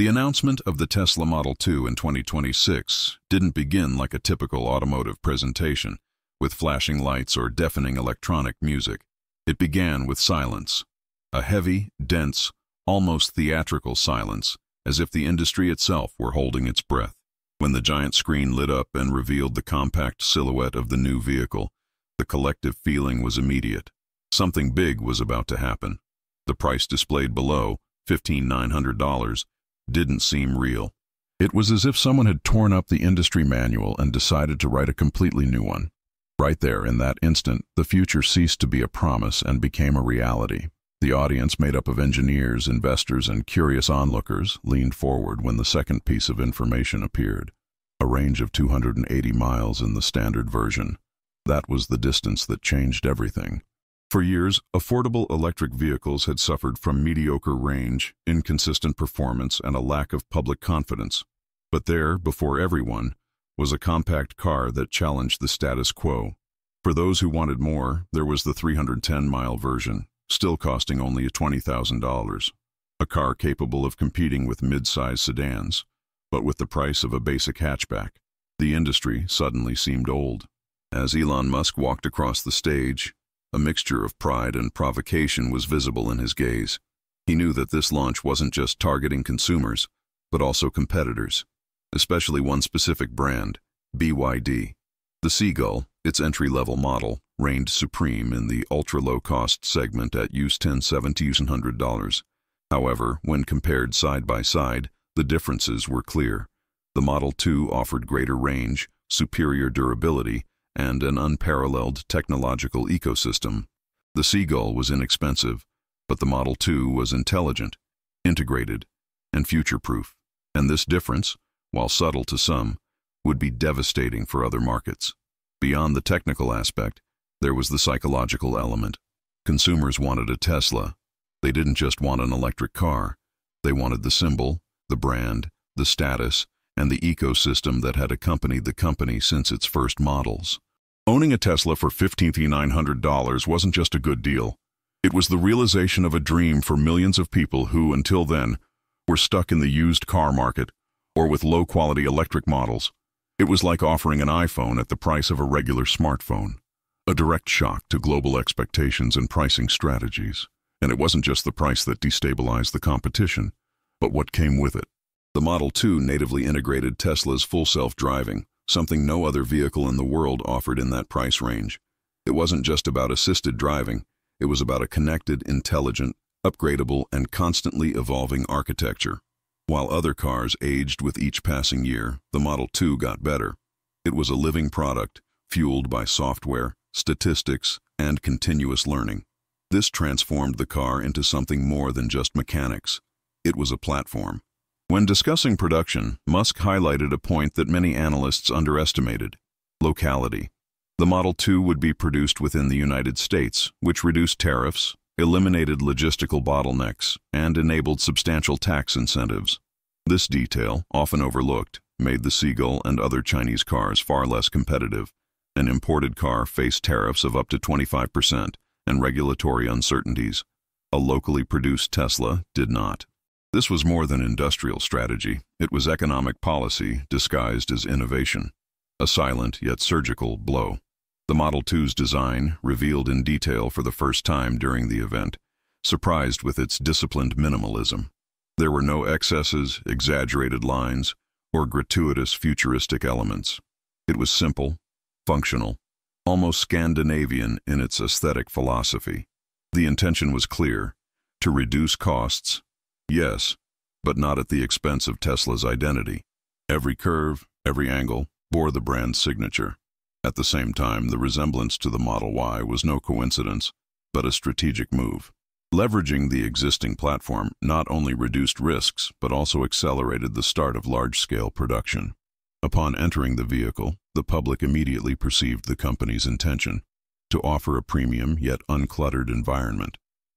The announcement of the Tesla Model 2 in 2026 didn't begin like a typical automotive presentation, with flashing lights or deafening electronic music. It began with silence. A heavy, dense, almost theatrical silence, as if the industry itself were holding its breath. When the giant screen lit up and revealed the compact silhouette of the new vehicle, the collective feeling was immediate. Something big was about to happen. The price displayed below, $15,900, didn't seem real. It was as if someone had torn up the industry manual and decided to write a completely new one. Right there, in that instant, the future ceased to be a promise and became a reality. The audience, made up of engineers, investors, and curious onlookers, leaned forward when the second piece of information appeared. A range of 280 miles in the standard version. That was the distance that changed everything. For years, affordable electric vehicles had suffered from mediocre range, inconsistent performance, and a lack of public confidence. But there, before everyone, was a compact car that challenged the status quo. For those who wanted more, there was the 310-mile version, still costing only $20,000. A car capable of competing with mid-size sedans, but with the price of a basic hatchback. The industry suddenly seemed old. As Elon Musk walked across the stage, a mixture of pride and provocation was visible in his gaze. He knew that this launch wasn't just targeting consumers, but also competitors, especially one specific brand, BYD. The Seagull, its entry-level model, reigned supreme in the ultra-low-cost segment at US $1,700. However, when compared side by side, the differences were clear. The Model 2 offered greater range, superior durability, and an unparalleled technological ecosystem. The Seagull was inexpensive, but the Model 2 was intelligent, integrated, and future-proof. And this difference, while subtle to some, would be devastating for other markets. Beyond the technical aspect, there was the psychological element. Consumers wanted a Tesla. They didn't just want an electric car. They wanted the symbol, the brand, the status, and the ecosystem that had accompanied the company since its first models. Owning a Tesla for $15,900 wasn't just a good deal. It was the realization of a dream for millions of people who, until then, were stuck in the used car market or with low-quality electric models. It was like offering an iPhone at the price of a regular smartphone. A direct shock to global expectations and pricing strategies. And it wasn't just the price that destabilized the competition, but what came with it. The Model 2 natively integrated Tesla's full self-driving, something no other vehicle in the world offered in that price range. It wasn't just about assisted driving, it was about a connected, intelligent, upgradable, and constantly evolving architecture. While other cars aged with each passing year, the Model 2 got better. It was a living product, fueled by software, statistics, and continuous learning. This transformed the car into something more than just mechanics. It was a platform. When discussing production, Musk highlighted a point that many analysts underestimated, locality. The Model 2 would be produced within the United States, which reduced tariffs, eliminated logistical bottlenecks, and enabled substantial tax incentives. This detail, often overlooked, made the Seagull and other Chinese cars far less competitive. An imported car faced tariffs of up to 25% and regulatory uncertainties. A locally produced Tesla did not. This was more than industrial strategy. It was economic policy disguised as innovation. A silent yet surgical blow. The Model 2's design, revealed in detail for the first time during the event, surprised with its disciplined minimalism. There were no excesses, exaggerated lines, or gratuitous futuristic elements. It was simple, functional, almost Scandinavian in its aesthetic philosophy. The intention was clear, to reduce costs Yes, but not at the expense of Tesla's identity. Every curve, every angle, bore the brand's signature. At the same time, the resemblance to the Model Y was no coincidence, but a strategic move. Leveraging the existing platform not only reduced risks, but also accelerated the start of large-scale production. Upon entering the vehicle, the public immediately perceived the company's intention to offer a premium yet uncluttered environment.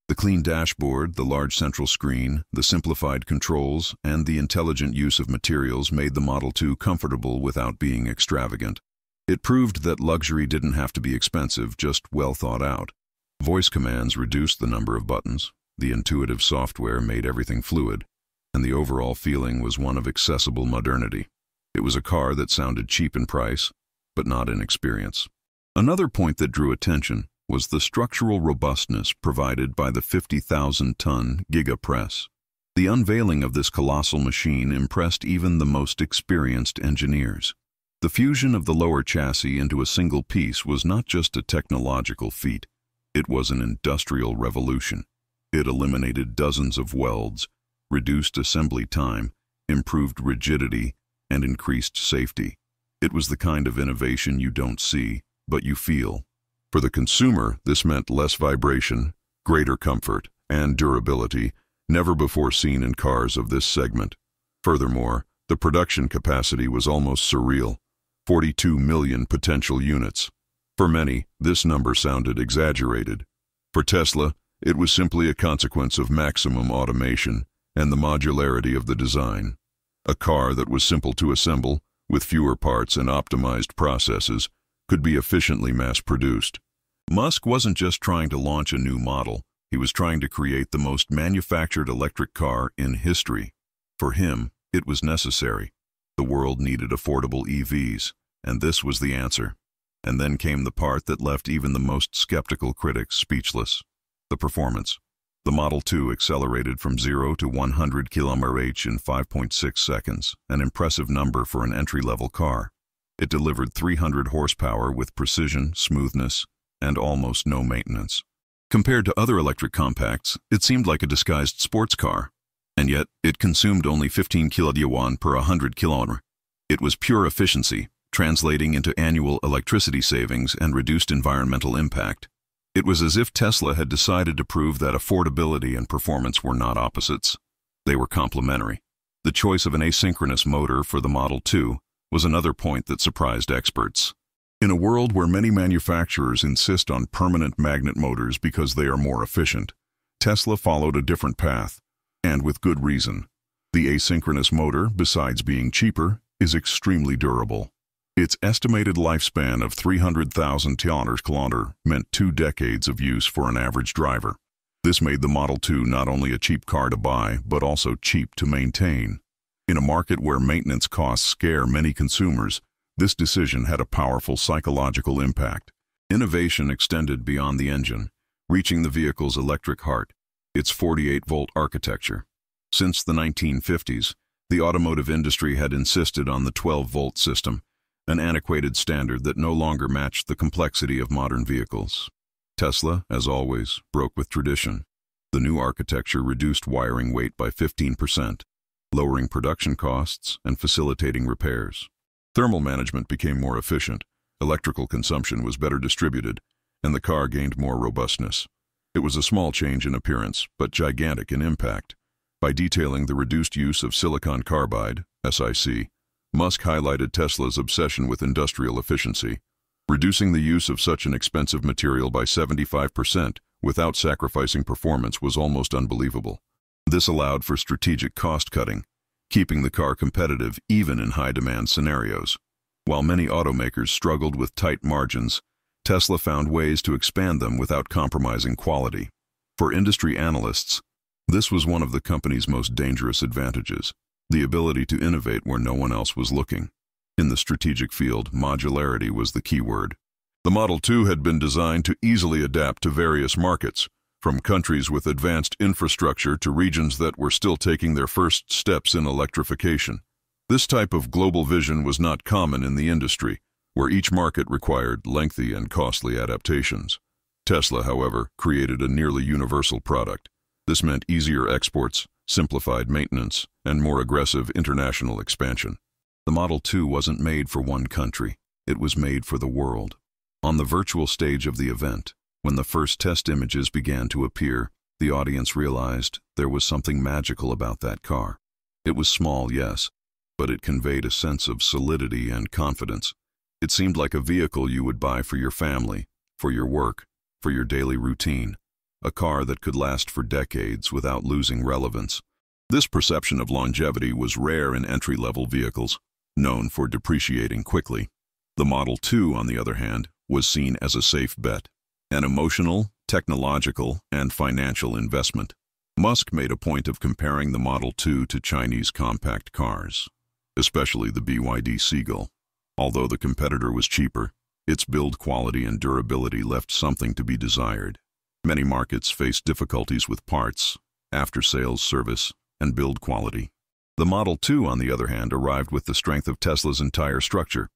The clean dashboard, the large central screen, the simplified controls, and the intelligent use of materials made the Model 2 comfortable without being extravagant. It proved that luxury didn't have to be expensive, just well thought out. Voice commands reduced the number of buttons. The intuitive software made everything fluid. and the overall feeling was one of accessible modernity. It was a car that sounded cheap in price, but not in experience. Another point that drew attention was the structural robustness provided by the 50,000-ton Giga Press. The unveiling of this colossal machine impressed even the most experienced engineers. The fusion of the lower chassis into a single piece was not just a technological feat, it was an industrial revolution. It eliminated dozens of welds, reduced assembly time, improved rigidity, and increased safety. It was the kind of innovation you don't see, but you feel. For the consumer, this meant less vibration, greater comfort, and durability, never before seen in cars of this segment. Furthermore, the production capacity was almost surreal, 42 million potential units. For many, this number sounded exaggerated. For Tesla, it was simply a consequence of maximum automation and the modularity of the design. A car that was simple to assemble, with fewer parts and optimized processes, could be efficiently mass-produced. Musk wasn't just trying to launch a new model, he was trying to create the most manufactured electric car in history. For him, it was necessary. The world needed affordable EVs, and this was the answer. And then came the part that left even the most skeptical critics speechless. The performance. The Model 2 accelerated from 0 to 100 km/h in 5.6 seconds, an impressive number for an entry-level car. It delivered 300 horsepower with precision, smoothness, and almost no maintenance. Compared to other electric compacts, it seemed like a disguised sports car. And yet, it consumed only 15 kWh per 100 km. It was pure efficiency, translating into annual electricity savings and reduced environmental impact. It was as if Tesla had decided to prove that affordability and performance were not opposites. They were complementary. The choice of an asynchronous motor for the Model 2 was another point that surprised experts. In a world where many manufacturers insist on permanent magnet motors because they are more efficient, Tesla followed a different path, and with good reason. The asynchronous motor, besides being cheaper, is extremely durable. Its estimated lifespan of 300,000 km meant two decades of use for an average driver. This made the Model 2 not only a cheap car to buy, but also cheap to maintain. In a market where maintenance costs scare many consumers, this decision had a powerful psychological impact. Innovation extended beyond the engine, reaching the vehicle's electric heart, its 48-volt architecture. Since the 1950s, the automotive industry had insisted on the 12-volt system, an antiquated standard that no longer matched the complexity of modern vehicles. Tesla, as always, broke with tradition. The new architecture reduced wiring weight by 15%, lowering production costs and facilitating repairs. Thermal management became more efficient, electrical consumption was better distributed, and the car gained more robustness. It was a small change in appearance, but gigantic in impact. By detailing the reduced use of silicon carbide, SiC, Musk highlighted Tesla's obsession with industrial efficiency. Reducing the use of such an expensive material by 75% without sacrificing performance was almost unbelievable. This allowed for strategic cost-cutting, keeping the car competitive even in high-demand scenarios. While many automakers struggled with tight margins, Tesla found ways to expand them without compromising quality. For industry analysts, this was one of the company's most dangerous advantages the ability to innovate where no one else was looking. In the strategic field, modularity was the key word. The Model 2 had been designed to easily adapt to various markets, from countries with advanced infrastructure to regions that were still taking their first steps in electrification. This type of global vision was not common in the industry, where each market required lengthy and costly adaptations. Tesla, however, created a nearly universal product. This meant easier exports, simplified maintenance, and more aggressive international expansion. The Model 2 wasn't made for one country, it was made for the world. On the virtual stage of the event, when the first test images began to appear, the audience realized there was something magical about that car. It was small, yes, but it conveyed a sense of solidity and confidence. It seemed like a vehicle you would buy for your family, for your work, for your daily routine a car that could last for decades without losing relevance. This perception of longevity was rare in entry-level vehicles, known for depreciating quickly. The Model 2, on the other hand, was seen as a safe bet, an emotional, technological, and financial investment. Musk made a point of comparing the Model 2 to Chinese compact cars, especially the BYD Seagull. Although the competitor was cheaper, its build quality and durability left something to be desired. Many markets face difficulties with parts, after-sales service, and build quality. The Model 2, on the other hand, arrived with the strength of Tesla's entire structure.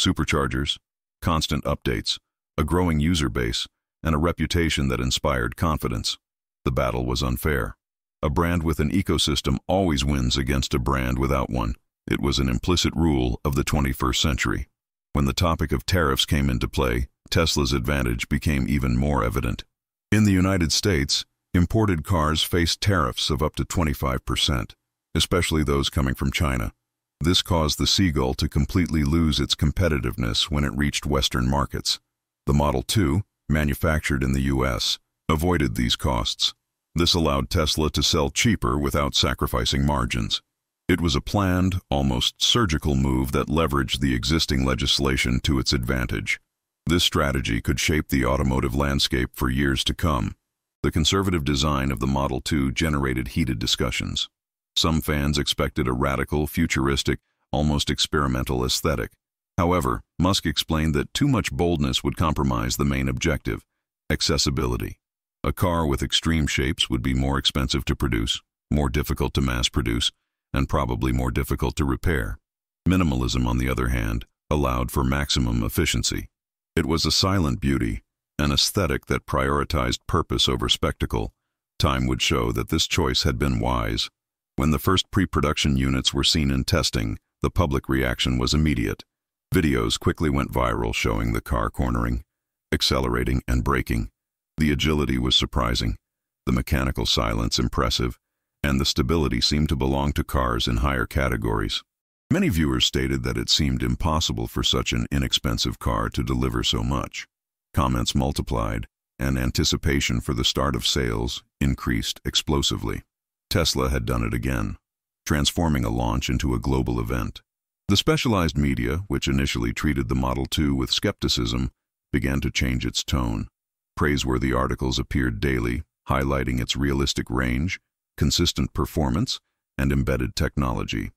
Superchargers, constant updates, a growing user base, and a reputation that inspired confidence. The battle was unfair. A brand with an ecosystem always wins against a brand without one. It was an implicit rule of the 21st century. When the topic of tariffs came into play, Tesla's advantage became even more evident. In the United States, imported cars faced tariffs of up to 25%, especially those coming from China. This caused the Seagull to completely lose its competitiveness when it reached Western markets. The Model 2, manufactured in the U.S., avoided these costs. This allowed Tesla to sell cheaper without sacrificing margins. It was a planned, almost surgical move that leveraged the existing legislation to its advantage. This strategy could shape the automotive landscape for years to come. The conservative design of the Model 2 generated heated discussions. Some fans expected a radical, futuristic, almost experimental aesthetic. However, Musk explained that too much boldness would compromise the main objective, accessibility. A car with extreme shapes would be more expensive to produce, more difficult to mass produce, and probably more difficult to repair. Minimalism, on the other hand, allowed for maximum efficiency. It was a silent beauty, an aesthetic that prioritized purpose over spectacle. Time would show that this choice had been wise. When the first pre-production units were seen in testing, the public reaction was immediate. Videos quickly went viral showing the car cornering, accelerating, and braking. The agility was surprising, the mechanical silence impressive, and the stability seemed to belong to cars in higher categories. Many viewers stated that it seemed impossible for such an inexpensive car to deliver so much. Comments multiplied, and anticipation for the start of sales increased explosively. Tesla had done it again, transforming a launch into a global event. The specialized media, which initially treated the Model 2 with skepticism, began to change its tone. Praiseworthy articles appeared daily, highlighting its realistic range, consistent performance, and embedded technology.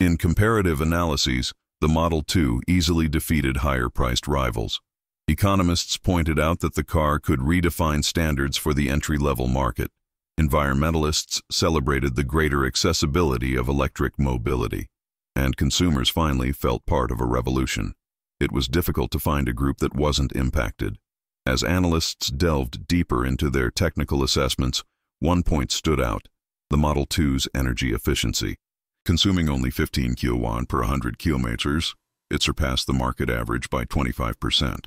In comparative analyses, the Model 2 easily defeated higher-priced rivals. Economists pointed out that the car could redefine standards for the entry-level market. Environmentalists celebrated the greater accessibility of electric mobility. And consumers finally felt part of a revolution. It was difficult to find a group that wasn't impacted. As analysts delved deeper into their technical assessments, one point stood out, the Model 2's energy efficiency. Consuming only 15 kilowatt per 100 kilometers, it surpassed the market average by 25%.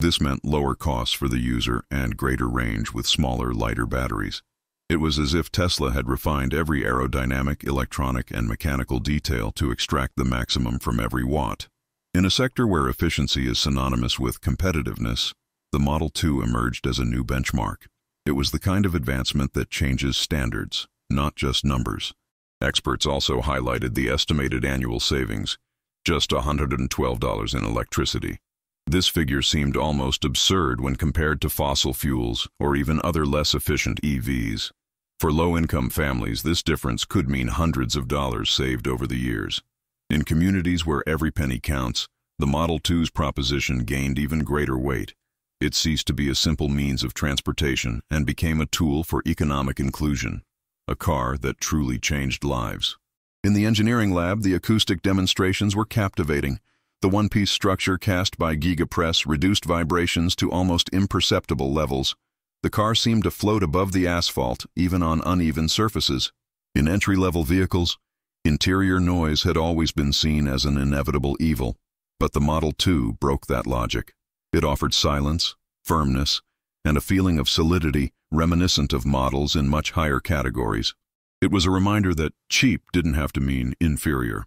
This meant lower costs for the user and greater range with smaller, lighter batteries. It was as if Tesla had refined every aerodynamic, electronic, and mechanical detail to extract the maximum from every watt. In a sector where efficiency is synonymous with competitiveness, the Model 2 emerged as a new benchmark. It was the kind of advancement that changes standards, not just numbers. Experts also highlighted the estimated annual savings, just $112 in electricity. This figure seemed almost absurd when compared to fossil fuels or even other less efficient EVs. For low-income families, this difference could mean hundreds of dollars saved over the years. In communities where every penny counts, the Model 2's proposition gained even greater weight. It ceased to be a simple means of transportation and became a tool for economic inclusion, a car that truly changed lives. In the engineering lab, the acoustic demonstrations were captivating. The one-piece structure cast by GigaPress reduced vibrations to almost imperceptible levels. The car seemed to float above the asphalt, even on uneven surfaces. In entry-level vehicles, interior noise had always been seen as an inevitable evil, but the Model 2 broke that logic. It offered silence, firmness, and a feeling of solidity reminiscent of models in much higher categories. It was a reminder that cheap didn't have to mean inferior.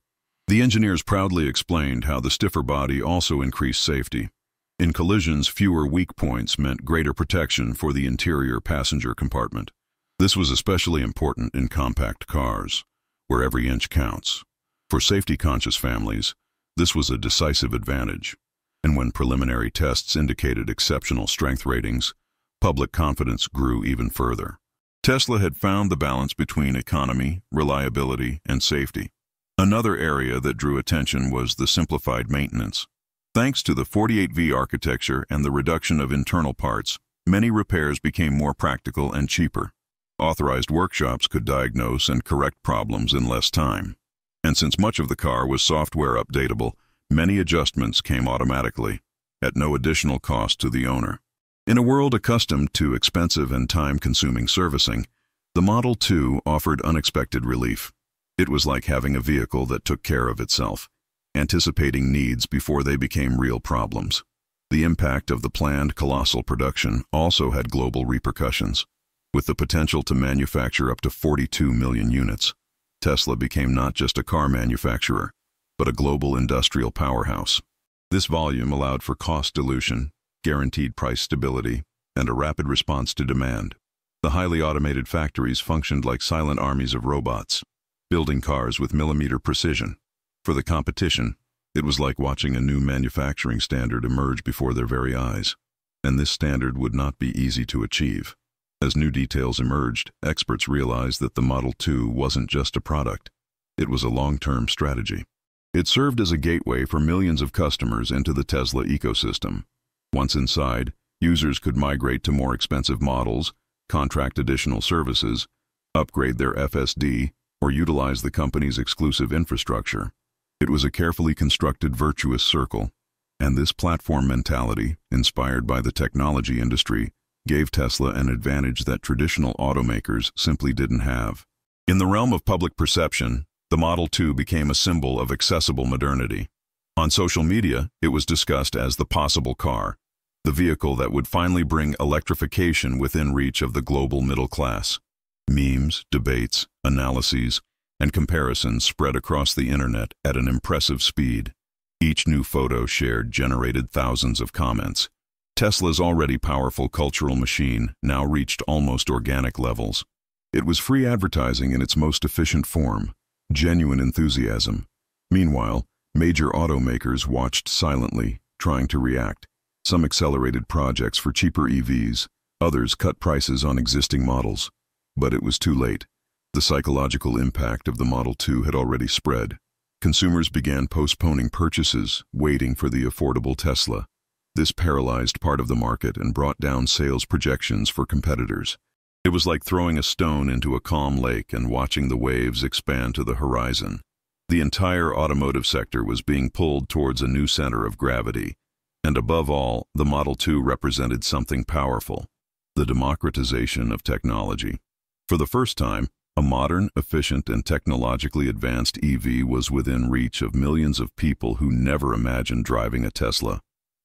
The engineers proudly explained how the stiffer body also increased safety. In collisions, fewer weak points meant greater protection for the interior passenger compartment. This was especially important in compact cars, where every inch counts. For safety-conscious families, this was a decisive advantage and when preliminary tests indicated exceptional strength ratings, public confidence grew even further. Tesla had found the balance between economy, reliability, and safety. Another area that drew attention was the simplified maintenance. Thanks to the 48V architecture and the reduction of internal parts, many repairs became more practical and cheaper. Authorized workshops could diagnose and correct problems in less time. And since much of the car was software updatable, many adjustments came automatically, at no additional cost to the owner. In a world accustomed to expensive and time-consuming servicing, the Model 2 offered unexpected relief. It was like having a vehicle that took care of itself, anticipating needs before they became real problems. The impact of the planned colossal production also had global repercussions. With the potential to manufacture up to 42 million units, Tesla became not just a car manufacturer, but a global industrial powerhouse. This volume allowed for cost dilution, guaranteed price stability, and a rapid response to demand. The highly automated factories functioned like silent armies of robots, building cars with millimeter precision. For the competition, it was like watching a new manufacturing standard emerge before their very eyes. And this standard would not be easy to achieve. As new details emerged, experts realized that the Model 2 wasn't just a product. It was a long-term strategy. It served as a gateway for millions of customers into the Tesla ecosystem, once inside, users could migrate to more expensive models, contract additional services, upgrade their FSD, or utilize the company's exclusive infrastructure. It was a carefully constructed virtuous circle, and this platform mentality, inspired by the technology industry, gave Tesla an advantage that traditional automakers simply didn't have. In the realm of public perception, the Model 2 became a symbol of accessible modernity. On social media, it was discussed as the possible car, the vehicle that would finally bring electrification within reach of the global middle class. Memes, debates, analyses, and comparisons spread across the internet at an impressive speed. Each new photo shared generated thousands of comments. Tesla's already powerful cultural machine now reached almost organic levels. It was free advertising in its most efficient form, genuine enthusiasm. Meanwhile, major automakers watched silently, trying to react. Some accelerated projects for cheaper EVs, others cut prices on existing models. But it was too late. The psychological impact of the Model 2 had already spread. Consumers began postponing purchases, waiting for the affordable Tesla. This paralyzed part of the market and brought down sales projections for competitors. It was like throwing a stone into a calm lake and watching the waves expand to the horizon. The entire automotive sector was being pulled towards a new center of gravity, and above all, the Model 2 represented something powerful, the democratization of technology. For the first time, a modern, efficient, and technologically advanced EV was within reach of millions of people who never imagined driving a Tesla.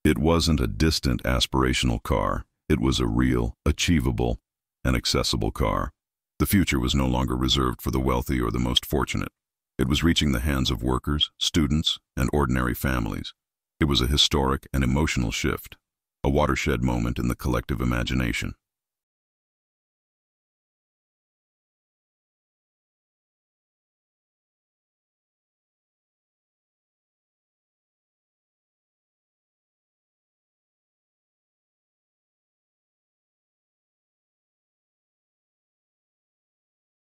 It wasn't a distant aspirational car. It was a real, achievable, and accessible car. The future was no longer reserved for the wealthy or the most fortunate. It was reaching the hands of workers, students, and ordinary families. It was a historic and emotional shift, a watershed moment in the collective imagination.